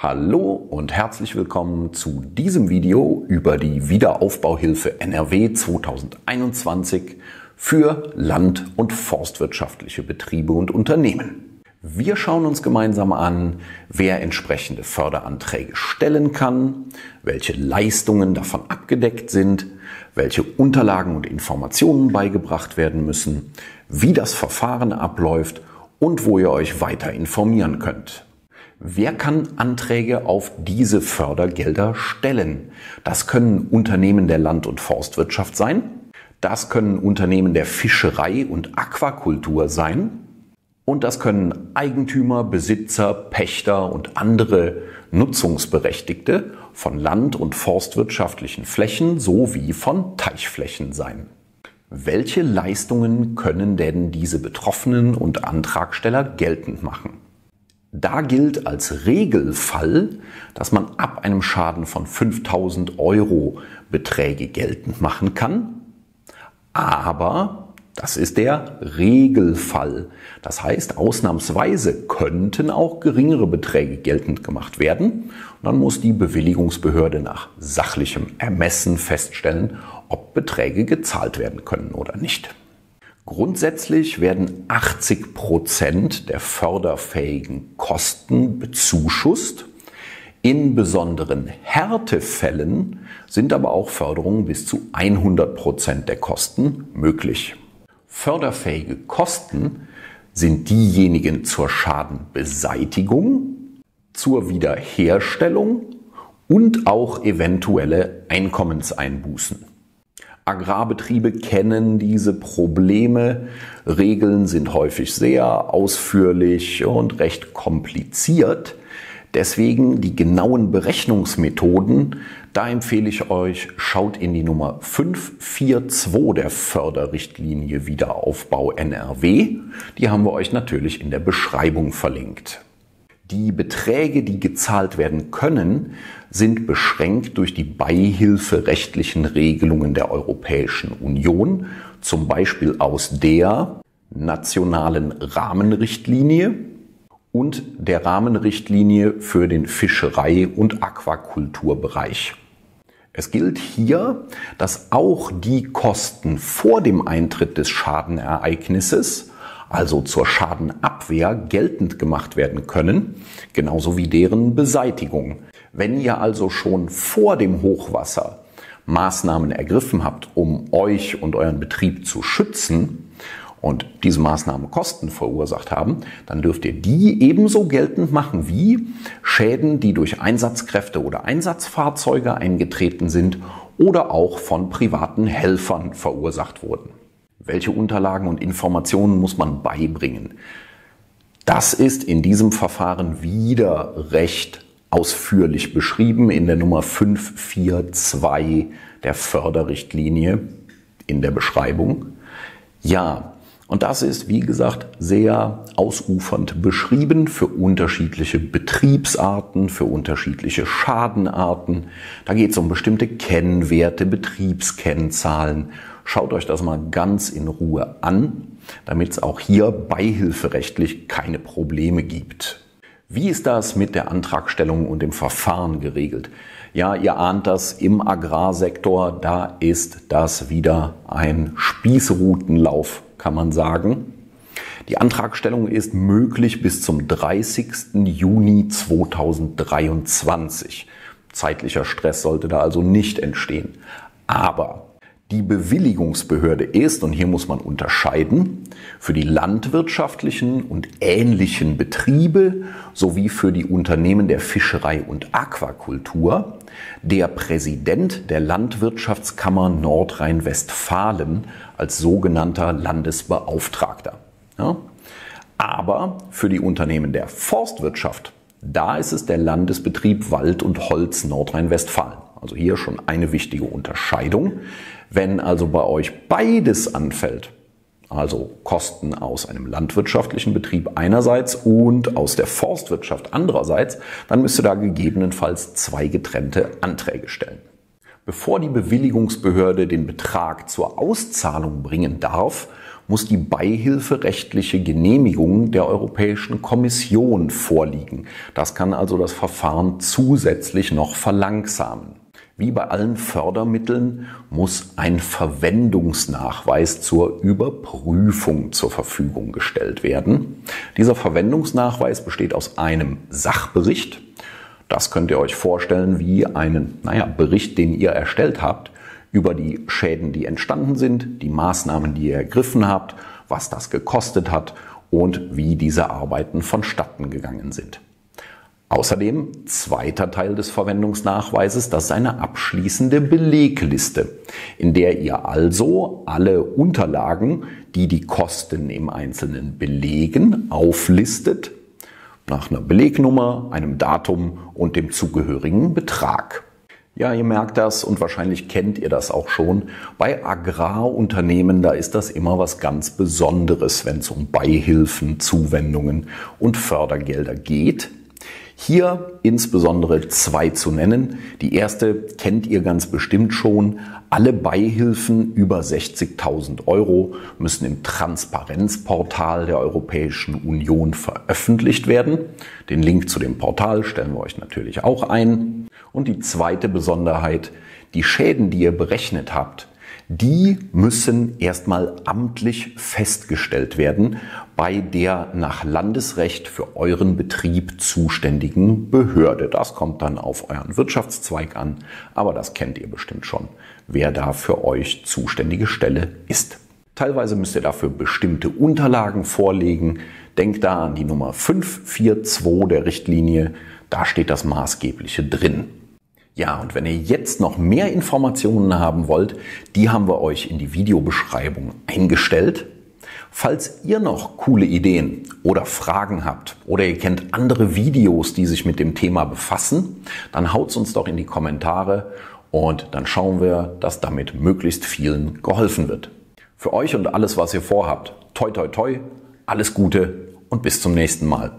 Hallo und herzlich willkommen zu diesem Video über die Wiederaufbauhilfe NRW 2021 für land- und forstwirtschaftliche Betriebe und Unternehmen. Wir schauen uns gemeinsam an, wer entsprechende Förderanträge stellen kann, welche Leistungen davon abgedeckt sind, welche Unterlagen und Informationen beigebracht werden müssen, wie das Verfahren abläuft und wo ihr euch weiter informieren könnt. Wer kann Anträge auf diese Fördergelder stellen? Das können Unternehmen der Land- und Forstwirtschaft sein. Das können Unternehmen der Fischerei und Aquakultur sein. Und das können Eigentümer, Besitzer, Pächter und andere Nutzungsberechtigte von land- und forstwirtschaftlichen Flächen sowie von Teichflächen sein. Welche Leistungen können denn diese Betroffenen und Antragsteller geltend machen? Da gilt als Regelfall, dass man ab einem Schaden von 5000 Euro Beträge geltend machen kann. Aber das ist der Regelfall. Das heißt, ausnahmsweise könnten auch geringere Beträge geltend gemacht werden. Und dann muss die Bewilligungsbehörde nach sachlichem Ermessen feststellen, ob Beträge gezahlt werden können oder nicht. Grundsätzlich werden 80 Prozent der förderfähigen Kosten bezuschusst. In besonderen Härtefällen sind aber auch Förderungen bis zu 100 Prozent der Kosten möglich. Förderfähige Kosten sind diejenigen zur Schadenbeseitigung, zur Wiederherstellung und auch eventuelle Einkommenseinbußen. Agrarbetriebe kennen diese Probleme. Regeln sind häufig sehr ausführlich und recht kompliziert. Deswegen die genauen Berechnungsmethoden, da empfehle ich euch, schaut in die Nummer 542 der Förderrichtlinie Wiederaufbau NRW. Die haben wir euch natürlich in der Beschreibung verlinkt. Die Beträge, die gezahlt werden können, sind beschränkt durch die beihilferechtlichen Regelungen der Europäischen Union, zum Beispiel aus der nationalen Rahmenrichtlinie und der Rahmenrichtlinie für den Fischerei- und Aquakulturbereich. Es gilt hier, dass auch die Kosten vor dem Eintritt des Schadenereignisses also zur Schadenabwehr, geltend gemacht werden können, genauso wie deren Beseitigung. Wenn ihr also schon vor dem Hochwasser Maßnahmen ergriffen habt, um euch und euren Betrieb zu schützen und diese Maßnahmen Kosten verursacht haben, dann dürft ihr die ebenso geltend machen wie Schäden, die durch Einsatzkräfte oder Einsatzfahrzeuge eingetreten sind oder auch von privaten Helfern verursacht wurden. Welche Unterlagen und Informationen muss man beibringen? Das ist in diesem Verfahren wieder recht ausführlich beschrieben in der Nummer 542 der Förderrichtlinie in der Beschreibung. Ja, und das ist, wie gesagt, sehr ausufernd beschrieben für unterschiedliche Betriebsarten, für unterschiedliche Schadenarten. Da geht es um bestimmte Kennwerte, Betriebskennzahlen Schaut euch das mal ganz in Ruhe an, damit es auch hier beihilferechtlich keine Probleme gibt. Wie ist das mit der Antragstellung und dem Verfahren geregelt? Ja, ihr ahnt das im Agrarsektor, da ist das wieder ein Spießrutenlauf, kann man sagen. Die Antragstellung ist möglich bis zum 30. Juni 2023. Zeitlicher Stress sollte da also nicht entstehen. Aber die Bewilligungsbehörde ist, und hier muss man unterscheiden, für die landwirtschaftlichen und ähnlichen Betriebe sowie für die Unternehmen der Fischerei und Aquakultur der Präsident der Landwirtschaftskammer Nordrhein-Westfalen als sogenannter Landesbeauftragter. Ja? Aber für die Unternehmen der Forstwirtschaft, da ist es der Landesbetrieb Wald und Holz Nordrhein-Westfalen. Also hier schon eine wichtige Unterscheidung. Wenn also bei euch beides anfällt, also Kosten aus einem landwirtschaftlichen Betrieb einerseits und aus der Forstwirtschaft andererseits, dann müsst ihr da gegebenenfalls zwei getrennte Anträge stellen. Bevor die Bewilligungsbehörde den Betrag zur Auszahlung bringen darf, muss die beihilferechtliche Genehmigung der Europäischen Kommission vorliegen. Das kann also das Verfahren zusätzlich noch verlangsamen. Wie bei allen Fördermitteln muss ein Verwendungsnachweis zur Überprüfung zur Verfügung gestellt werden. Dieser Verwendungsnachweis besteht aus einem Sachbericht. Das könnt ihr euch vorstellen wie einen naja, Bericht, den ihr erstellt habt über die Schäden, die entstanden sind, die Maßnahmen, die ihr ergriffen habt, was das gekostet hat und wie diese Arbeiten vonstatten gegangen sind. Außerdem, zweiter Teil des Verwendungsnachweises, das ist eine abschließende Belegliste, in der ihr also alle Unterlagen, die die Kosten im Einzelnen belegen, auflistet, nach einer Belegnummer, einem Datum und dem zugehörigen Betrag. Ja, ihr merkt das und wahrscheinlich kennt ihr das auch schon. Bei Agrarunternehmen, da ist das immer was ganz Besonderes, wenn es um Beihilfen, Zuwendungen und Fördergelder geht. Hier insbesondere zwei zu nennen. Die erste kennt ihr ganz bestimmt schon. Alle Beihilfen über 60.000 Euro müssen im Transparenzportal der Europäischen Union veröffentlicht werden. Den Link zu dem Portal stellen wir euch natürlich auch ein. Und die zweite Besonderheit, die Schäden, die ihr berechnet habt, die müssen erstmal amtlich festgestellt werden bei der nach Landesrecht für euren Betrieb zuständigen Behörde. Das kommt dann auf euren Wirtschaftszweig an, aber das kennt ihr bestimmt schon, wer da für euch zuständige Stelle ist. Teilweise müsst ihr dafür bestimmte Unterlagen vorlegen. Denkt da an die Nummer 542 der Richtlinie. Da steht das Maßgebliche drin. Ja, und wenn ihr jetzt noch mehr Informationen haben wollt, die haben wir euch in die Videobeschreibung eingestellt. Falls ihr noch coole Ideen oder Fragen habt oder ihr kennt andere Videos, die sich mit dem Thema befassen, dann haut's uns doch in die Kommentare und dann schauen wir, dass damit möglichst vielen geholfen wird. Für euch und alles, was ihr vorhabt, toi toi toi, alles Gute und bis zum nächsten Mal.